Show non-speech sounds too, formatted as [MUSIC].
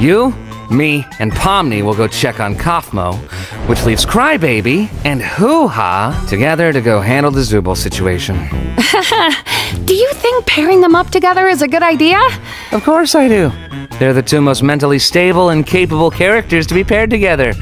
You, me, and Pomni will go check on Kaufmo, which leaves Crybaby and Hoo Ha together to go handle the Zooble situation. [LAUGHS] Do you think pairing them up together is a good idea? Of course I do. They're the two most mentally stable and capable characters to be paired together.